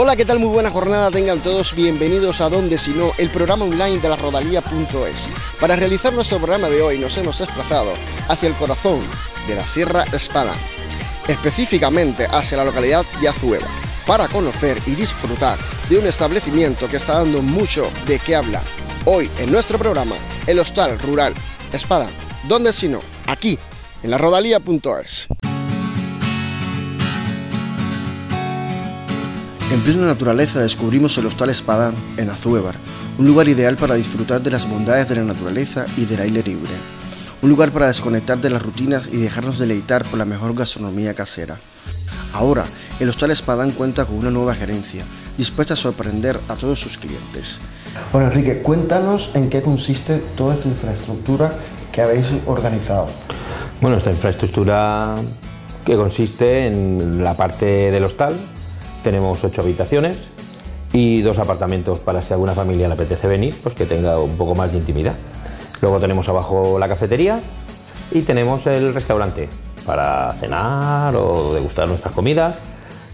Hola, ¿qué tal? Muy buena jornada tengan todos. Bienvenidos a Donde Si No, el programa online de la rodalía.es. Para realizar nuestro programa de hoy nos hemos desplazado hacia el corazón de la Sierra Espada, específicamente hacia la localidad de Azueva, para conocer y disfrutar de un establecimiento que está dando mucho de qué hablar. Hoy en nuestro programa, el Hostal Rural Espada. Donde Si No, aquí en la rodalía.es. En plena naturaleza descubrimos el Hostal Espadán en Azuevar, un lugar ideal para disfrutar de las bondades de la naturaleza y del aire libre. Un lugar para desconectar de las rutinas y dejarnos deleitar por la mejor gastronomía casera. Ahora, el Hostal Espadán cuenta con una nueva gerencia, dispuesta a sorprender a todos sus clientes. Bueno, Enrique, cuéntanos en qué consiste toda esta infraestructura que habéis organizado. Bueno, esta infraestructura que consiste en la parte del hostal, tenemos ocho habitaciones y dos apartamentos para si alguna familia le apetece venir, pues que tenga un poco más de intimidad. Luego tenemos abajo la cafetería y tenemos el restaurante para cenar o degustar nuestras comidas.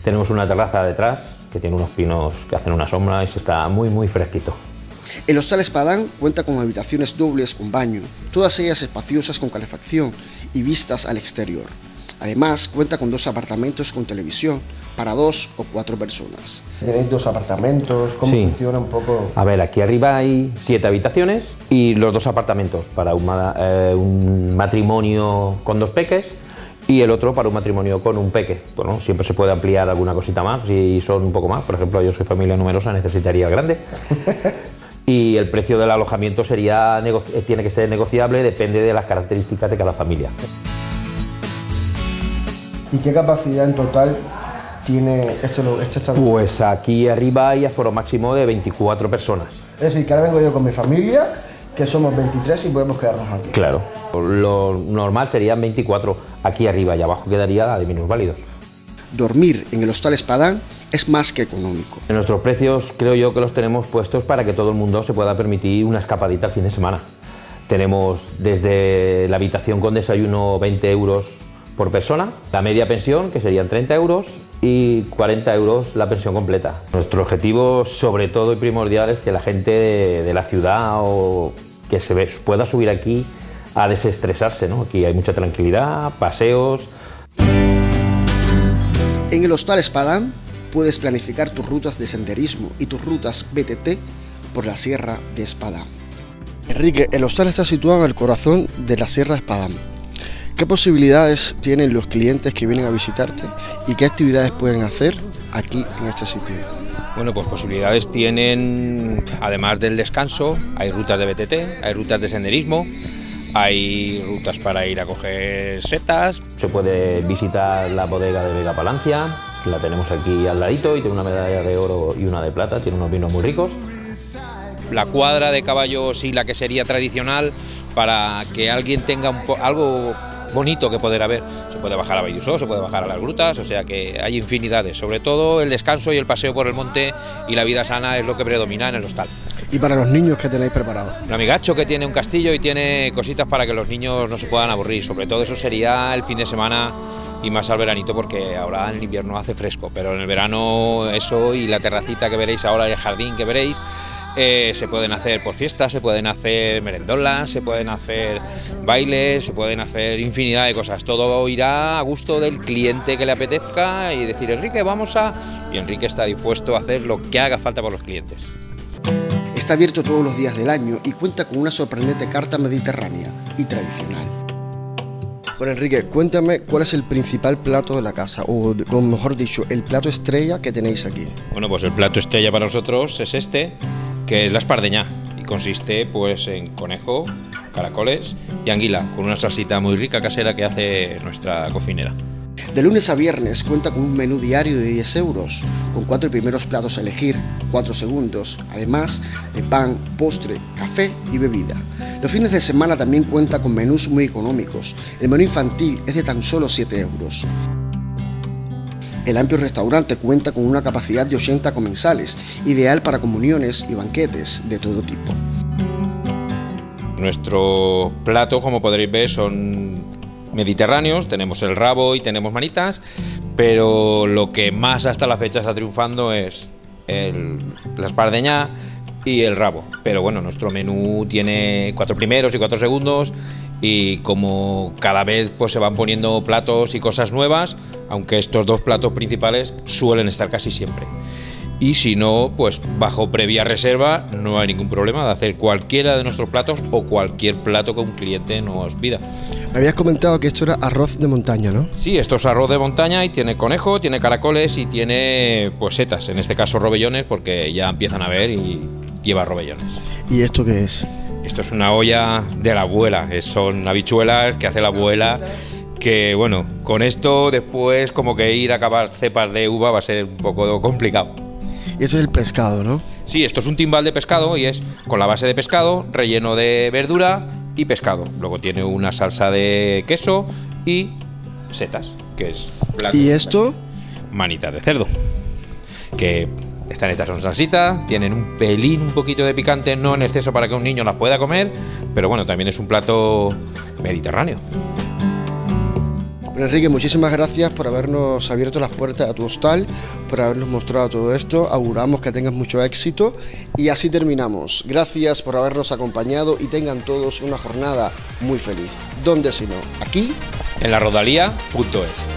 Tenemos una terraza detrás que tiene unos pinos que hacen una sombra y se está muy muy fresquito. El Hostal Espadán cuenta con habitaciones dobles con baño, todas ellas espaciosas con calefacción y vistas al exterior. Además, cuenta con dos apartamentos con televisión para dos o cuatro personas. Tenéis dos apartamentos, ¿cómo funciona un poco? A ver, aquí arriba hay siete habitaciones y los dos apartamentos para un, eh, un matrimonio con dos peques y el otro para un matrimonio con un peque. Bueno, siempre se puede ampliar alguna cosita más si son un poco más. Por ejemplo, yo soy familia numerosa, necesitaría el grande. y el precio del alojamiento sería, tiene que ser negociable, depende de las características de cada familia. ¿Y qué capacidad en total tiene este, este Pues aquí arriba hay aforo máximo de 24 personas. Es decir, que ahora vengo yo con mi familia, que somos 23 y podemos quedarnos aquí. Claro, lo normal serían 24 aquí arriba y abajo quedaría de válidos. Dormir en el Hostal Espadán es más que económico. En nuestros precios creo yo que los tenemos puestos para que todo el mundo se pueda permitir una escapadita al fin de semana. Tenemos desde la habitación con desayuno 20 euros por persona, la media pensión, que serían 30 euros, y 40 euros la pensión completa. Nuestro objetivo, sobre todo y primordial, es que la gente de, la ciudad o que se pueda subir aquí a desestresarse. ¿no? Aquí hay mucha tranquilidad, paseos. En el Hostal Espadán puedes planificar tus rutas de senderismo y tus rutas BTT por la Sierra de Espadán. Enrique, el hostal está situado en el corazón de la Sierra Espadán ¿Qué posibilidades tienen los clientes que vienen a visitarte y qué actividades pueden hacer aquí en este sitio? Bueno, pues posibilidades tienen, además del descanso, hay rutas de BTT, hay rutas de senderismo, hay rutas para ir a coger setas. Se puede visitar la bodega de Vega Palancia, que la tenemos aquí al ladito y tiene una medalla de oro y una de plata, tiene unos vinos muy ricos. La cuadra de caballos y la que sería tradicional para que alguien tenga algo bonito que poder haber. Se puede bajar a Bayusó, se puede bajar a las grutas, o sea que hay infinidades. Sobre todo el descanso y el paseo por el monte y la vida sana es lo que predomina en el hostal. ¿Y para los niños que tenéis preparados? Un amigacho que tiene un castillo y tiene cositas para que los niños no se puedan aburrir. Sobre todo eso sería el fin de semana y más al veranito porque ahora en el invierno hace fresco, pero en el verano eso y la terracita que veréis ahora, el jardín que veréis, eh, se pueden hacer por fiestas, se pueden hacer merendolas, se pueden hacer bailes, se pueden hacer infinidad de cosas. Todo irá a gusto del cliente que le apetezca y decir, Enrique, vamos a... Y Enrique está dispuesto a hacer lo que haga falta por los clientes. Está abierto todos los días del año y cuenta con una sorprendente carta mediterránea y tradicional. Bueno, Enrique, cuéntame cuál es el principal plato de la casa, o, o mejor dicho, el plato estrella que tenéis aquí. Bueno, pues el plato estrella para nosotros es este, que es la espardeña y consiste pues en conejo, caracoles y anguila, con una salsita muy rica casera que hace nuestra cocinera. De lunes a viernes cuenta con un menú diario de 10 euros, con cuatro primeros platos a elegir, cuatro segundos, además de pan, postre, café y bebida. Los fines de semana también cuenta con menús muy económicos. El menú infantil es de tan solo 7 euros. El amplio restaurante cuenta con una capacidad de 80 comensales, ideal para comuniones y banquetes de todo tipo. Nuestros platos, como podréis ver, son mediterráneos, tenemos el rabo y tenemos manitas, pero lo que más hasta la fecha está triunfando es el, la espardeña y el rabo. Pero bueno, nuestro menú tiene cuatro primeros y cuatro segundos y como cada vez pues se van poniendo platos y cosas nuevas, aunque estos dos platos principales suelen estar casi siempre. Y si no, pues bajo previa reserva no hay ningún problema de hacer cualquiera de nuestros platos o cualquier plato que un cliente nos pida. Me habías comentado que esto era arroz de montaña, ¿no? Sí, esto es arroz de montaña y tiene conejo, tiene caracoles y tiene pues setas, en este caso robellones porque ya empiezan a ver y lleva robellones. ¿Y esto qué es? Esto es una olla de la abuela, son habichuelas que hace la abuela que bueno, con esto después como que ir a acabar cepas de uva va a ser un poco complicado. Y esto es el pescado, ¿no? Sí, esto es un timbal de pescado y es con la base de pescado, relleno de verdura y pescado. Luego tiene una salsa de queso y setas, que es plato- ¿Y esto? manitas de cerdo. Que están hechas con salsita, tienen un pelín, un poquito de picante, no en exceso para que un niño las pueda comer, pero bueno, también es un plato mediterráneo. Bueno, Enrique, muchísimas gracias por habernos abierto las puertas a tu hostal, por habernos mostrado todo esto. Auguramos que tengas mucho éxito y así terminamos. Gracias por habernos acompañado y tengan todos una jornada muy feliz. ¿Dónde si no? Aquí En la rodalía.es.